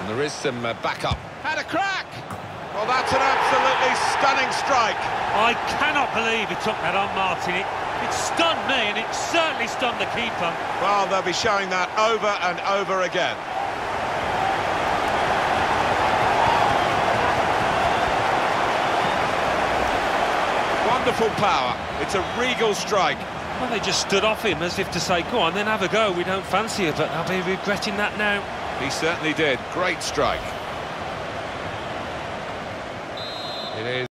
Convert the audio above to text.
And there is some uh, backup. Had a crack! Well, that's an absolutely stunning strike. I cannot believe he took that on, Martin. It, it stunned me, and it certainly stunned the keeper. Well, they'll be showing that over and over again. Wonderful power. It's a regal strike. Well, they just stood off him as if to say, go on, then have a go. We don't fancy it, but they'll be regretting that now. He certainly did. Great strike. It is.